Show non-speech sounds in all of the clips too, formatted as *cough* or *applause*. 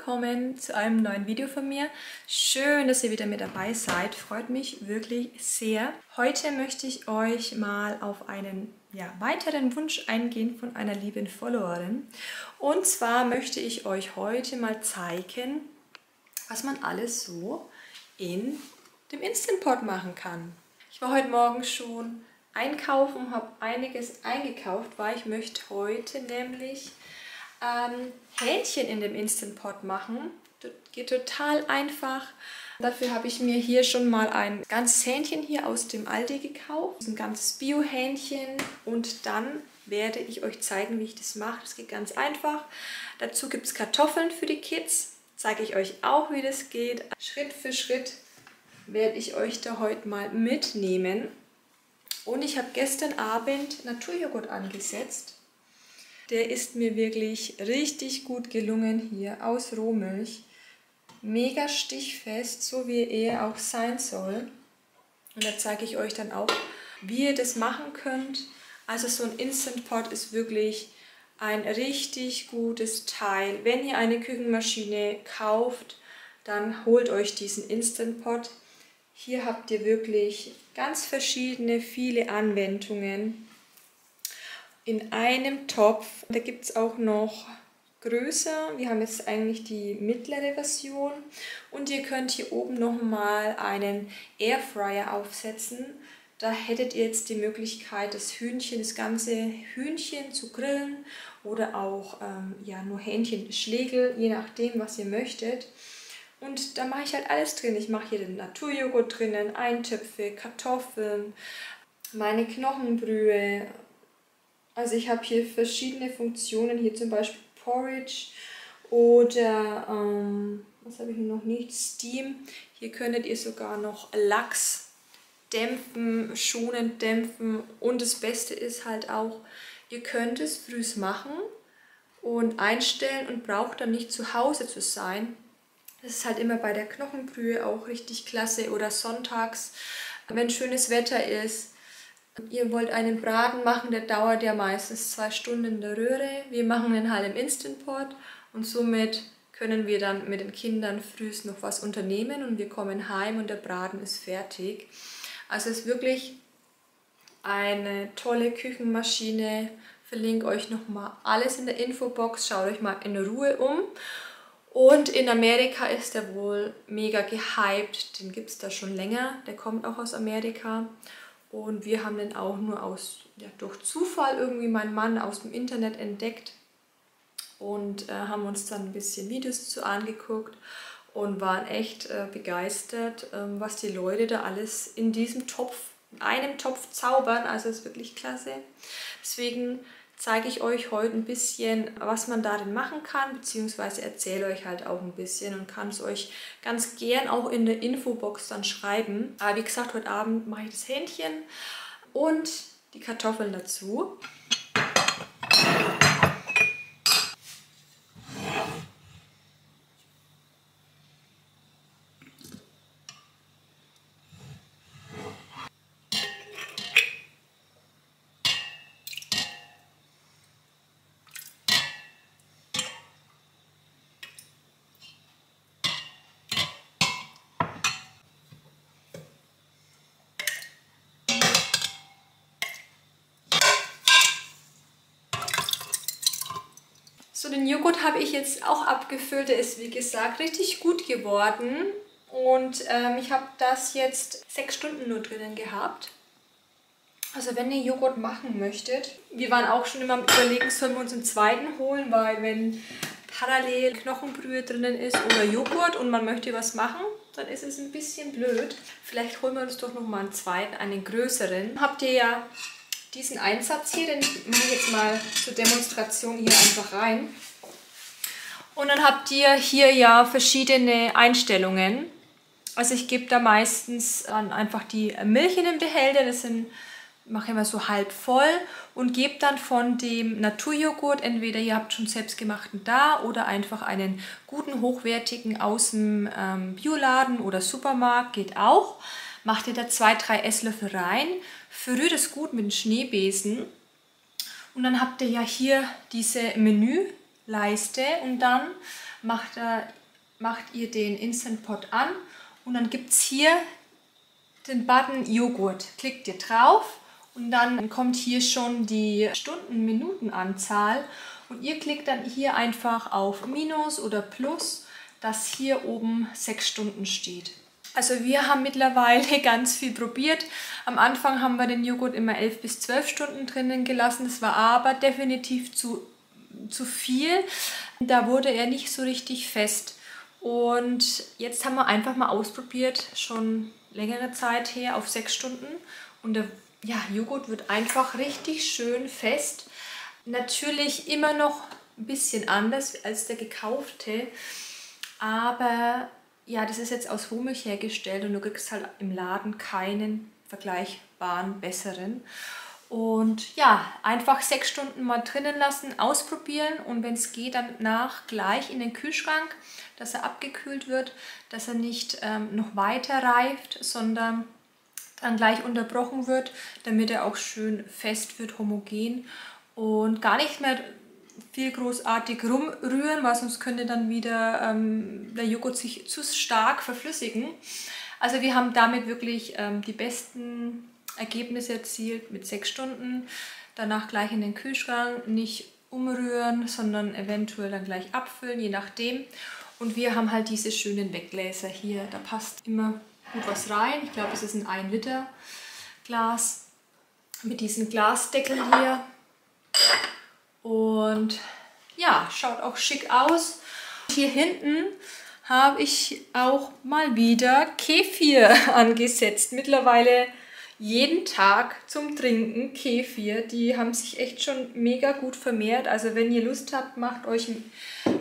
willkommen zu einem neuen Video von mir. Schön, dass ihr wieder mit dabei seid, freut mich wirklich sehr. Heute möchte ich euch mal auf einen ja, weiteren Wunsch eingehen von einer lieben Followerin. Und zwar möchte ich euch heute mal zeigen, was man alles so in dem Instant Pot machen kann. Ich war heute Morgen schon einkaufen, habe einiges eingekauft, weil ich möchte heute nämlich ähm, Hähnchen in dem Instant Pot machen. Das geht total einfach. Dafür habe ich mir hier schon mal ein ganzes Hähnchen hier aus dem Aldi gekauft. Ein ganzes Bio-Hähnchen und dann werde ich euch zeigen, wie ich das mache. Das geht ganz einfach. Dazu gibt es Kartoffeln für die Kids. Zeige ich euch auch, wie das geht. Schritt für Schritt werde ich euch da heute mal mitnehmen. Und ich habe gestern Abend Naturjoghurt angesetzt. Der ist mir wirklich richtig gut gelungen hier aus Rohmilch. Mega stichfest, so wie er auch sein soll. Und da zeige ich euch dann auch, wie ihr das machen könnt. Also so ein Instant Pot ist wirklich ein richtig gutes Teil. Wenn ihr eine Küchenmaschine kauft, dann holt euch diesen Instant Pot. Hier habt ihr wirklich ganz verschiedene, viele Anwendungen in einem Topf. Da gibt es auch noch größer. Wir haben jetzt eigentlich die mittlere Version. Und ihr könnt hier oben nochmal einen Airfryer aufsetzen. Da hättet ihr jetzt die Möglichkeit, das Hühnchen, das ganze Hühnchen zu grillen oder auch ähm, ja, nur Hähnchenschlägel, je nachdem, was ihr möchtet. Und da mache ich halt alles drin. Ich mache hier den Naturjoghurt drinnen, Eintöpfe, Kartoffeln, meine Knochenbrühe, also ich habe hier verschiedene Funktionen, hier zum Beispiel Porridge oder, ähm, was habe ich noch nicht, Steam. Hier könntet ihr sogar noch Lachs dämpfen, schonend dämpfen und das Beste ist halt auch, ihr könnt es frühs machen und einstellen und braucht dann nicht zu Hause zu sein. Das ist halt immer bei der Knochenbrühe auch richtig klasse oder sonntags, wenn schönes Wetter ist Ihr wollt einen Braten machen, der dauert ja meistens zwei Stunden in der Röhre. Wir machen den halt im Instant Pot und somit können wir dann mit den Kindern frühs noch was unternehmen und wir kommen heim und der Braten ist fertig. Also es ist wirklich eine tolle Küchenmaschine. Verlinke euch nochmal alles in der Infobox. Schaut euch mal in Ruhe um. Und in Amerika ist der wohl mega gehypt. Den gibt es da schon länger. Der kommt auch aus Amerika. Und wir haben den auch nur aus, ja, durch Zufall irgendwie mein Mann aus dem Internet entdeckt und äh, haben uns dann ein bisschen Videos zu angeguckt und waren echt äh, begeistert, ähm, was die Leute da alles in diesem Topf, in einem Topf zaubern. Also ist wirklich klasse. Deswegen zeige ich euch heute ein bisschen, was man darin machen kann, beziehungsweise erzähle euch halt auch ein bisschen und kann es euch ganz gern auch in der Infobox dann schreiben. Aber wie gesagt, heute Abend mache ich das Hähnchen und die Kartoffeln dazu. So, den Joghurt habe ich jetzt auch abgefüllt. Der ist, wie gesagt, richtig gut geworden. Und ähm, ich habe das jetzt sechs Stunden nur drinnen gehabt. Also wenn ihr Joghurt machen möchtet, wir waren auch schon immer am überlegen, sollen wir uns einen zweiten holen, weil wenn parallel Knochenbrühe drinnen ist oder Joghurt und man möchte was machen, dann ist es ein bisschen blöd. Vielleicht holen wir uns doch nochmal einen zweiten, einen größeren. Habt ihr ja diesen Einsatz hier, den mache ich jetzt mal zur Demonstration hier einfach rein. Und dann habt ihr hier ja verschiedene Einstellungen. Also ich gebe da meistens dann einfach die Milch in den Behälter, das sind, mache immer so halb voll und gebe dann von dem Naturjoghurt, entweder ihr habt schon selbstgemachten da oder einfach einen guten, hochwertigen aus dem ähm, Bioladen oder Supermarkt, geht auch. Macht ihr da zwei, drei Esslöffel rein, verrührt es gut mit dem Schneebesen und dann habt ihr ja hier diese Menüleiste. Leiste und dann macht, er, macht ihr den Instant Pot an und dann gibt es hier den Button Joghurt. Klickt ihr drauf und dann kommt hier schon die Stunden-Minuten-Anzahl und ihr klickt dann hier einfach auf Minus oder Plus, dass hier oben sechs Stunden steht. Also wir haben mittlerweile *laughs* ganz viel probiert. Am Anfang haben wir den Joghurt immer 11 bis 12 Stunden drinnen gelassen. Das war aber definitiv zu, zu viel. Da wurde er nicht so richtig fest. Und jetzt haben wir einfach mal ausprobiert, schon längere Zeit her, auf 6 Stunden. Und der ja, Joghurt wird einfach richtig schön fest. Natürlich immer noch ein bisschen anders als der gekaufte. Aber ja, das ist jetzt aus Rohmilch hergestellt und du kriegst halt im Laden keinen vergleichbaren besseren. Und ja, einfach sechs Stunden mal drinnen lassen, ausprobieren und wenn es geht, dann nach gleich in den Kühlschrank, dass er abgekühlt wird, dass er nicht ähm, noch weiter reift, sondern dann gleich unterbrochen wird, damit er auch schön fest wird, homogen und gar nicht mehr viel großartig rumrühren, weil sonst könnte dann wieder ähm, der Joghurt sich zu stark verflüssigen. Also wir haben damit wirklich ähm, die besten Ergebnisse erzielt mit sechs Stunden. Danach gleich in den Kühlschrank, nicht umrühren, sondern eventuell dann gleich abfüllen, je nachdem. Und wir haben halt diese schönen Weggläser hier. Da passt immer gut was rein. Ich glaube, es ist ein 1 Liter Glas mit diesem Glasdeckel hier. Und ja, schaut auch schick aus. Hier hinten habe ich auch mal wieder Kefir *laughs* angesetzt. Mittlerweile jeden Tag zum Trinken Kefir. Die haben sich echt schon mega gut vermehrt. Also wenn ihr Lust habt, macht euch ein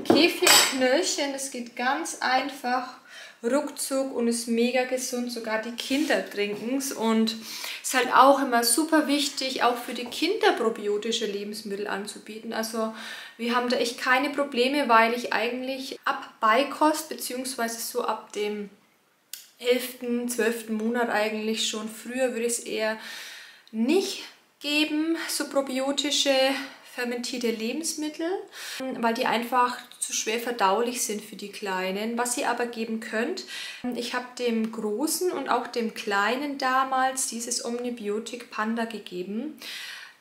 Kefirknöllchen. Das geht ganz einfach ruckzuck und ist mega gesund. Sogar die Kinder trinken es und ist halt auch immer super wichtig, auch für die Kinder probiotische Lebensmittel anzubieten. Also wir haben da echt keine Probleme, weil ich eigentlich ab Beikost beziehungsweise so ab dem 11., 12. Monat eigentlich schon früher würde ich es eher nicht geben, so probiotische fermentierte Lebensmittel, weil die einfach zu schwer verdaulich sind für die Kleinen. Was ihr aber geben könnt, ich habe dem Großen und auch dem Kleinen damals dieses Omnibiotik Panda gegeben.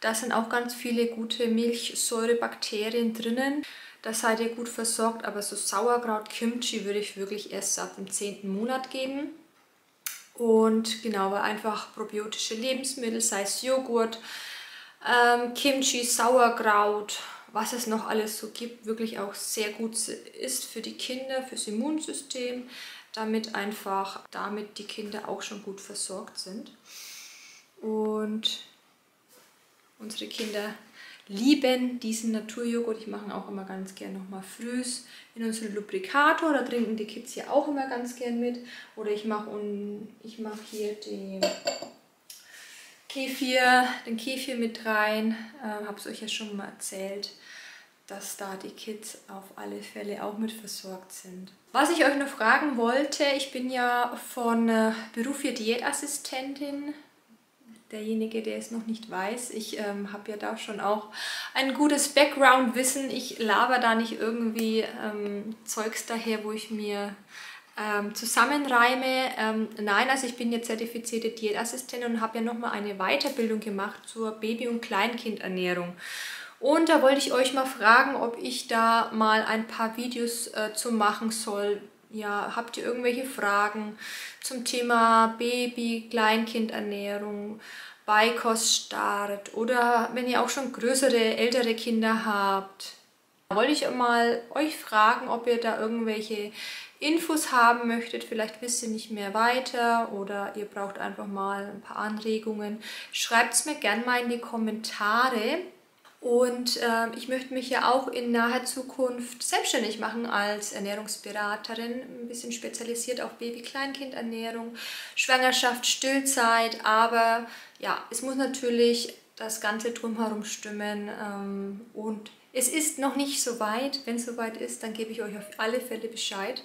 Da sind auch ganz viele gute Milchsäurebakterien drinnen. Da seid ihr gut versorgt, aber so Sauerkraut, Kimchi würde ich wirklich erst ab dem 10. Monat geben. Und genau, weil einfach probiotische Lebensmittel, sei es Joghurt, ähm, Kimchi, Sauerkraut, was es noch alles so gibt, wirklich auch sehr gut ist für die Kinder, fürs Immunsystem, damit einfach damit die Kinder auch schon gut versorgt sind. Und unsere Kinder lieben diesen Naturjoghurt. Ich mache auch immer ganz gern nochmal frühs in unseren Lubrikator. Da trinken die Kids ja auch immer ganz gern mit. Oder ich mache ich mach hier den Kefir, den Kefir mit rein. Ähm, Habe es euch ja schon mal erzählt, dass da die Kids auf alle Fälle auch mit versorgt sind. Was ich euch noch fragen wollte, ich bin ja von äh, Beruf hier Diätassistentin. Derjenige, der es noch nicht weiß, ich ähm, habe ja da schon auch ein gutes Background-Wissen. Ich laber da nicht irgendwie ähm, Zeugs daher, wo ich mir ähm, zusammenreime. Ähm, nein, also ich bin jetzt zertifizierte Diätassistentin und habe ja nochmal eine Weiterbildung gemacht zur Baby- und Kleinkindernährung. Und da wollte ich euch mal fragen, ob ich da mal ein paar Videos äh, zu machen soll. Ja, habt ihr irgendwelche Fragen zum Thema Baby-, Kleinkindernährung, Beikoststart oder wenn ihr auch schon größere, ältere Kinder habt? Wollte ich mal euch fragen, ob ihr da irgendwelche Infos haben möchtet, vielleicht wisst ihr nicht mehr weiter oder ihr braucht einfach mal ein paar Anregungen, schreibt es mir gerne mal in die Kommentare. Und äh, ich möchte mich ja auch in naher Zukunft selbstständig machen als Ernährungsberaterin, ein bisschen spezialisiert auf Baby-Kleinkind-Ernährung, Schwangerschaft, Stillzeit, aber ja, es muss natürlich das Ganze drumherum stimmen ähm, und es ist noch nicht so weit. Wenn es so weit ist, dann gebe ich euch auf alle Fälle Bescheid.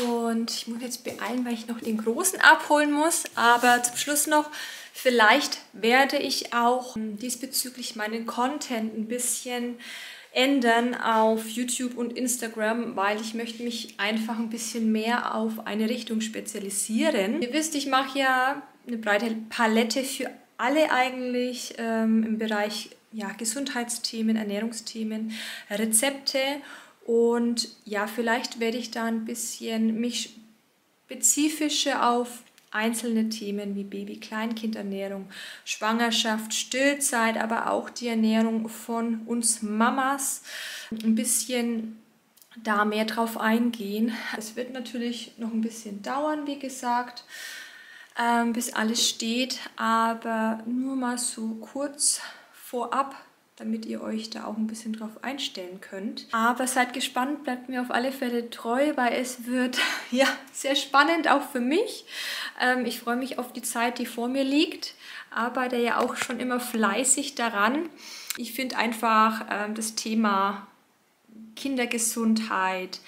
Und ich muss jetzt beeilen, weil ich noch den Großen abholen muss. Aber zum Schluss noch, vielleicht werde ich auch diesbezüglich meinen Content ein bisschen ändern auf YouTube und Instagram, weil ich möchte mich einfach ein bisschen mehr auf eine Richtung spezialisieren. Ihr wisst, ich mache ja eine breite Palette für alle eigentlich ähm, im Bereich ja, Gesundheitsthemen, Ernährungsthemen, Rezepte und ja, vielleicht werde ich da ein bisschen mich spezifischer auf einzelne Themen wie Baby-Kleinkindernährung, Schwangerschaft, Stillzeit, aber auch die Ernährung von uns Mamas ein bisschen da mehr drauf eingehen. Es wird natürlich noch ein bisschen dauern, wie gesagt, ähm, bis alles steht, aber nur mal so kurz vorab damit ihr euch da auch ein bisschen drauf einstellen könnt. Aber seid gespannt, bleibt mir auf alle Fälle treu, weil es wird *laughs* ja sehr spannend auch für mich. Ähm, ich freue mich auf die Zeit, die vor mir liegt. Arbeite ja auch schon immer fleißig daran. Ich finde einfach ähm, das Thema Kindergesundheit,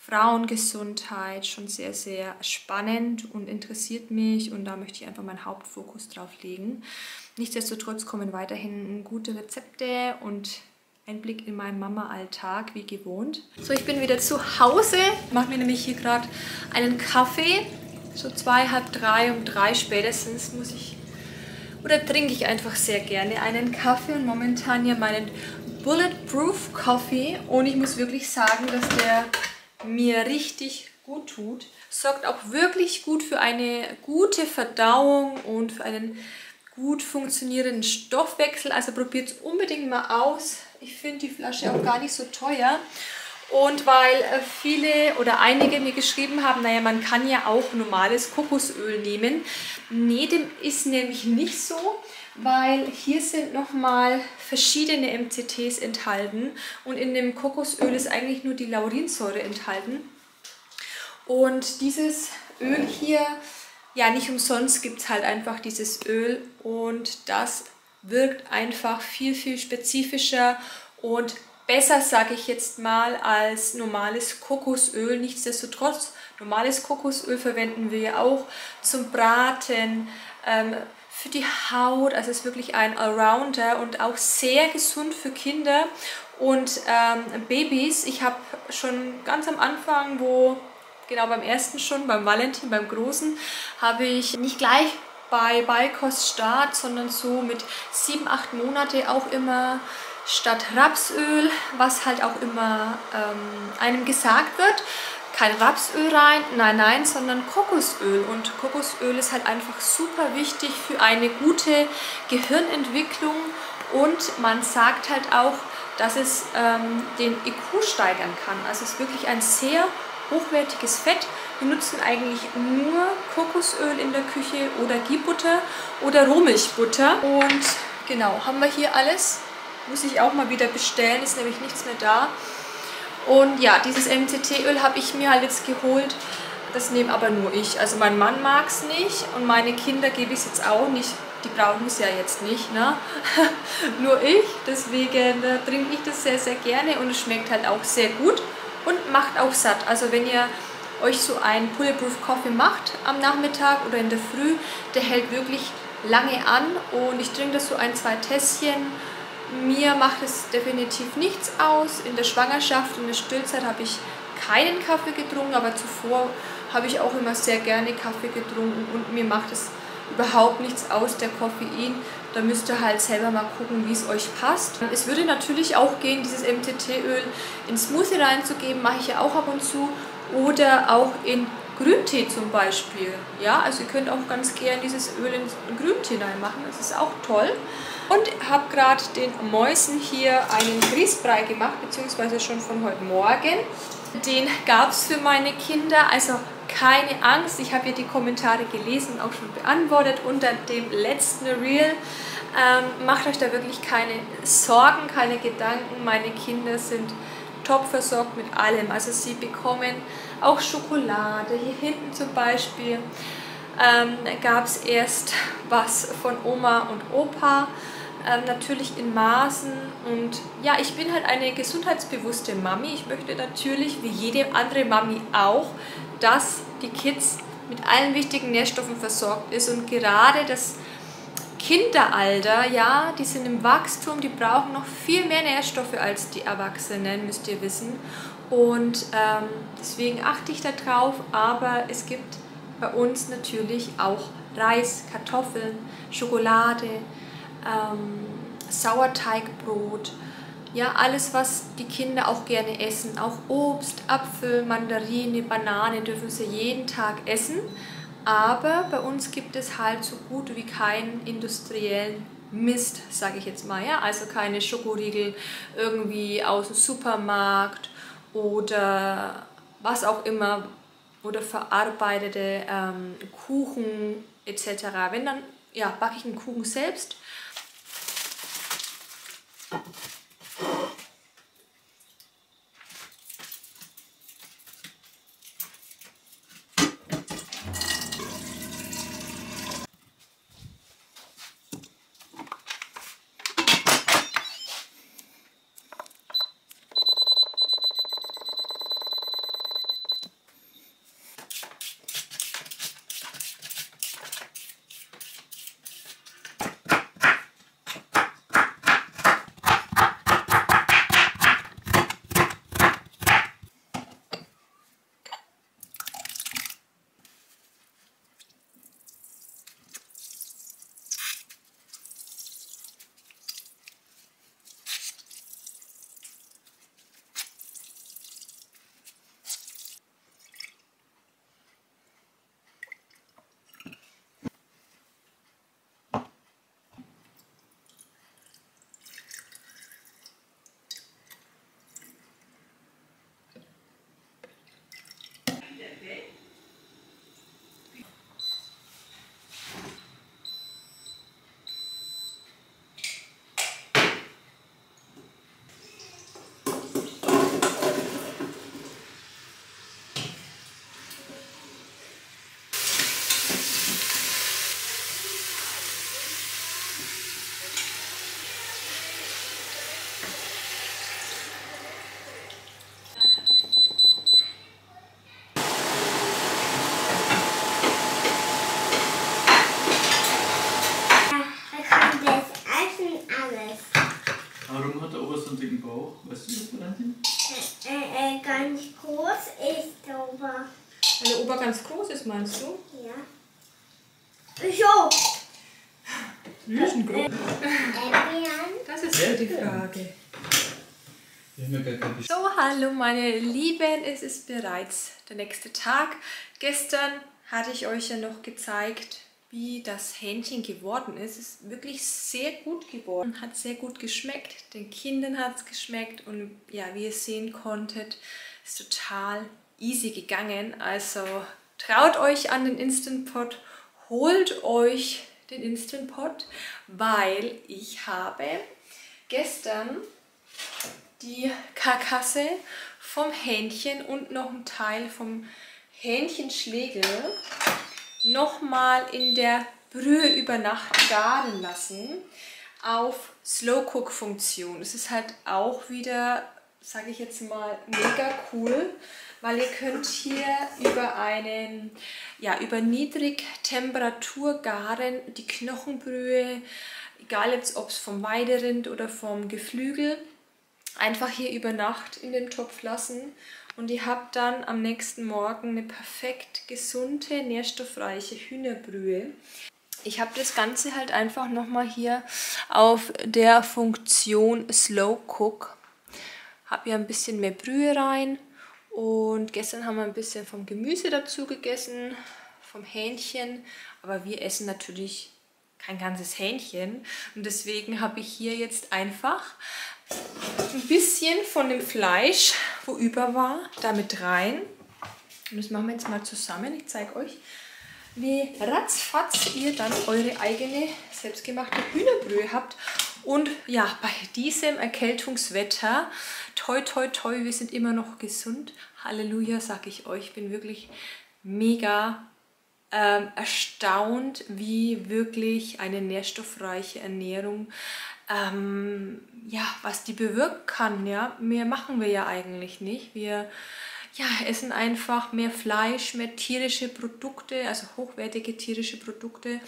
Frauengesundheit schon sehr, sehr spannend und interessiert mich und da möchte ich einfach meinen Hauptfokus drauf legen. Nichtsdestotrotz kommen weiterhin gute Rezepte und ein Blick in meinen Mama-Alltag wie gewohnt. So, ich bin wieder zu Hause, mache mir nämlich hier gerade einen Kaffee. So zwei, halb drei, um drei spätestens muss ich oder trinke ich einfach sehr gerne einen Kaffee und momentan ja meinen Bulletproof Coffee und ich muss wirklich sagen, dass der mir richtig gut tut. Sorgt auch wirklich gut für eine gute Verdauung und für einen gut funktionierenden Stoffwechsel. Also probiert es unbedingt mal aus. Ich finde die Flasche auch gar nicht so teuer. Und weil äh, viele oder einige mir geschrieben haben, naja, man kann ja auch normales Kokosöl nehmen. Nee, dem ist nämlich nicht so, weil hier sind nochmal verschiedene MCTs enthalten und in dem Kokosöl ist eigentlich nur die Laurinsäure enthalten. Und dieses Öl hier ja, nicht umsonst gibt es halt einfach dieses Öl und das wirkt einfach viel, viel spezifischer und besser, sage ich jetzt mal, als normales Kokosöl. Nichtsdestotrotz, normales Kokosöl verwenden wir ja auch zum Braten, ähm, für die Haut. Also es ist wirklich ein Allrounder und auch sehr gesund für Kinder und ähm, Babys. Ich habe schon ganz am Anfang, wo genau beim ersten schon, beim Valentin, beim Großen, habe ich nicht gleich bei Beikost Start, sondern so mit sieben, acht Monate auch immer statt Rapsöl, was halt auch immer ähm, einem gesagt wird, kein Rapsöl rein, nein, nein, sondern Kokosöl. Und Kokosöl ist halt einfach super wichtig für eine gute Gehirnentwicklung und man sagt halt auch, dass es ähm, den IQ steigern kann. Also es ist wirklich ein sehr hochwertiges Fett. Wir nutzen eigentlich nur Kokosöl in der Küche oder Giebutter oder Rohmilchbutter. Und genau, haben wir hier alles. Muss ich auch mal wieder bestellen, ist nämlich nichts mehr da. Und ja, dieses MCT-Öl habe ich mir halt jetzt geholt. Das nehme aber nur ich. Also mein Mann mag es nicht und meine Kinder gebe ich es jetzt auch nicht. Die brauchen es ja jetzt nicht, ne? *laughs* nur ich. Deswegen äh, trinke ich das sehr, sehr gerne und es schmeckt halt auch sehr gut und macht auch satt. Also wenn ihr euch so einen Bulletproof Coffee macht am Nachmittag oder in der Früh, der hält wirklich lange an und ich trinke das so ein, zwei Tässchen. Mir macht es definitiv nichts aus. In der Schwangerschaft, in der Stillzeit habe ich keinen Kaffee getrunken, aber zuvor habe ich auch immer sehr gerne Kaffee getrunken und mir macht es überhaupt nichts aus, der Koffein. Da müsst ihr halt selber mal gucken, wie es euch passt. Es würde natürlich auch gehen, dieses MTT-Öl in Smoothie reinzugeben, mache ich ja auch ab und zu. Oder auch in Grüntee zum Beispiel. Ja, also ihr könnt auch ganz gern dieses Öl in Grüntee reinmachen, das ist auch toll. Und habe gerade den Mäusen hier einen Grießbrei gemacht, beziehungsweise schon von heute Morgen. Den gab es für meine Kinder, also keine Angst, ich habe hier die Kommentare gelesen und auch schon beantwortet unter dem letzten Reel. Ähm, macht euch da wirklich keine Sorgen, keine Gedanken. Meine Kinder sind top versorgt mit allem. Also sie bekommen auch Schokolade. Hier hinten zum Beispiel ähm, gab es erst was von Oma und Opa. Ähm, natürlich in Maßen und ja, ich bin halt eine gesundheitsbewusste Mami. Ich möchte natürlich, wie jede andere Mami auch, dass die Kids mit allen wichtigen Nährstoffen versorgt ist und gerade das Kinderalter, ja, die sind im Wachstum, die brauchen noch viel mehr Nährstoffe als die Erwachsenen, müsst ihr wissen. Und ähm, deswegen achte ich da drauf, aber es gibt bei uns natürlich auch Reis, Kartoffeln, Schokolade, ähm, Sauerteigbrot, ja, alles, was die Kinder auch gerne essen. Auch Obst, Apfel, Mandarine, Banane dürfen sie jeden Tag essen. Aber bei uns gibt es halt so gut wie keinen industriellen Mist, sage ich jetzt mal. Ja? Also keine Schokoriegel irgendwie aus dem Supermarkt oder was auch immer oder verarbeitete ähm, Kuchen etc. Wenn dann, ja, backe ich einen Kuchen selbst. Meinst du? Ja. So. Riesengroß. Das ist die Frage. So, hallo meine Lieben, es ist bereits der nächste Tag. Gestern hatte ich euch ja noch gezeigt, wie das Hähnchen geworden ist. Es ist wirklich sehr gut geworden, hat sehr gut geschmeckt. Den Kindern hat es geschmeckt und ja, wie ihr sehen konntet, ist total easy gegangen. Also traut euch an den Instant Pot, holt euch den Instant Pot, weil ich habe gestern die Karkasse vom Hähnchen und noch ein Teil vom Hähnchenschlegel nochmal in der Brühe über Nacht garen lassen auf Slow Cook Funktion. Es ist halt auch wieder, sage ich jetzt mal, mega cool, weil ihr könnt hier über einen, ja, über Niedrigtemperatur garen die Knochenbrühe, egal jetzt ob es vom Weiderind oder vom Geflügel, einfach hier über Nacht in den Topf lassen und ihr habt dann am nächsten Morgen eine perfekt gesunde, nährstoffreiche Hühnerbrühe. Ich habe das Ganze halt einfach nochmal hier auf der Funktion Slow Cook. Habe hier ein bisschen mehr Brühe rein und gestern haben wir ein bisschen vom Gemüse dazu gegessen, vom Hähnchen. Aber wir essen natürlich kein ganzes Hähnchen. Und deswegen habe ich hier jetzt einfach ein bisschen von dem Fleisch, wo über war, damit rein. Und das machen wir jetzt mal zusammen. Ich zeige euch, wie ratzfatz ihr dann eure eigene selbstgemachte Hühnerbrühe habt. Und ja, bei diesem Erkältungswetter, toi toi toi, wir sind immer noch gesund. Halleluja, sage ich euch. Ich bin wirklich mega ähm, erstaunt, wie wirklich eine nährstoffreiche Ernährung, ähm, ja, was die bewirken kann. Ja? Mehr machen wir ja eigentlich nicht. Wir ja, essen einfach mehr Fleisch, mehr tierische Produkte, also hochwertige tierische Produkte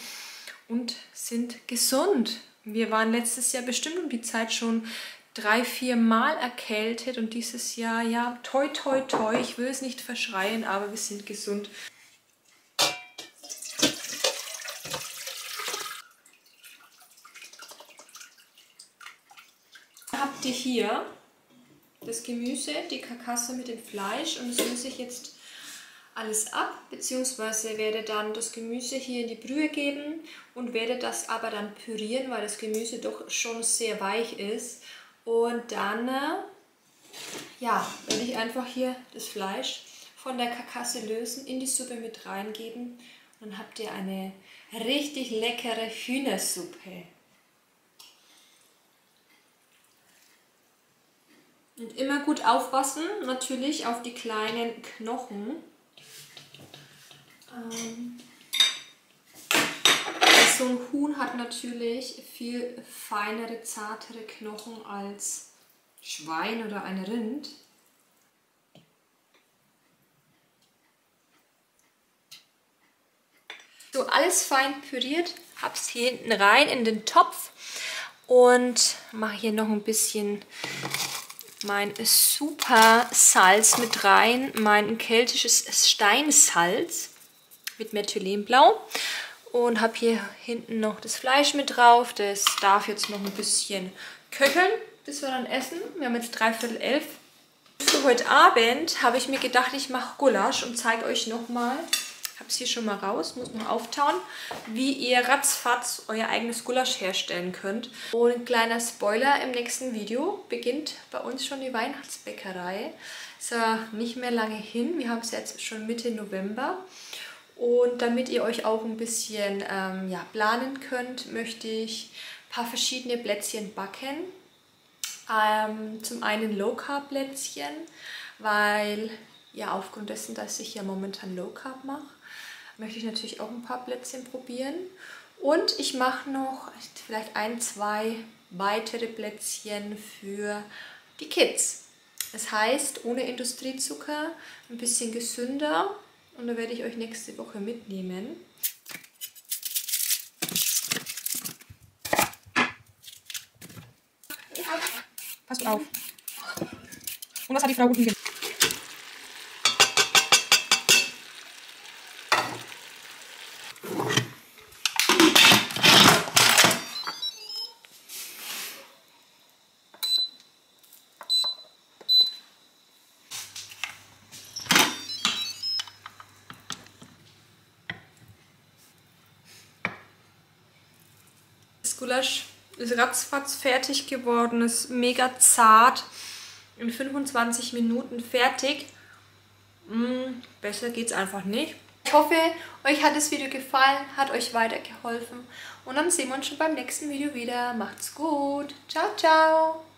und sind gesund. Wir waren letztes Jahr bestimmt um die Zeit schon drei, vier Mal erkältet und dieses Jahr, ja, toi, toi, toi, ich will es nicht verschreien, aber wir sind gesund. Habt ihr hier das Gemüse, die Karkasse mit dem Fleisch und das löse ich jetzt alles ab, beziehungsweise werde dann das Gemüse hier in die Brühe geben und werde das aber dann pürieren, weil das Gemüse doch schon sehr weich ist und dann äh, ja, werde ich einfach hier das Fleisch von der Karkasse lösen, in die Suppe mit reingeben. Und dann habt ihr eine richtig leckere Hühnersuppe. Und immer gut aufpassen, natürlich auf die kleinen Knochen. Ähm, so ein Huhn hat natürlich viel feinere, zartere Knochen als Schwein oder ein Rind. So, alles fein püriert, habe es hier hinten rein in den Topf und mache hier noch ein bisschen mein super Salz mit rein, mein keltisches Steinsalz mit Methylenblau und habe hier hinten noch das Fleisch mit drauf. Das darf jetzt noch ein bisschen köcheln, bis wir dann essen. Wir haben jetzt dreiviertel elf. Für heute Abend habe ich mir gedacht, ich mache Gulasch und zeige euch nochmal, habe es hier schon mal raus, muss noch auftauen, wie ihr ratzfatz euer eigenes Gulasch herstellen könnt. Und ein kleiner Spoiler, im nächsten Video beginnt bei uns schon die Weihnachtsbäckerei. Ist ja nicht mehr lange hin, wir haben es jetzt schon Mitte November. Und damit ihr euch auch ein bisschen ähm, ja, planen könnt, möchte ich ein paar verschiedene Plätzchen backen. Ähm, zum einen Low Carb Plätzchen, weil ja aufgrund dessen, dass ich ja momentan Low Carb mache, möchte ich natürlich auch ein paar Plätzchen probieren. Und ich mache noch vielleicht ein, zwei weitere Plätzchen für die Kids. Das heißt, ohne Industriezucker, ein bisschen gesünder und da werde ich euch nächste Woche mitnehmen. Pass auf. Und was hat die Frau unten Gulasch ist ratzfatz fertig geworden, ist mega zart, in 25 Minuten fertig. Mm, besser geht's einfach nicht. Ich hoffe, euch hat das Video gefallen, hat euch weitergeholfen und dann sehen wir uns schon beim nächsten Video wieder. Macht's gut. Ciao, ciao.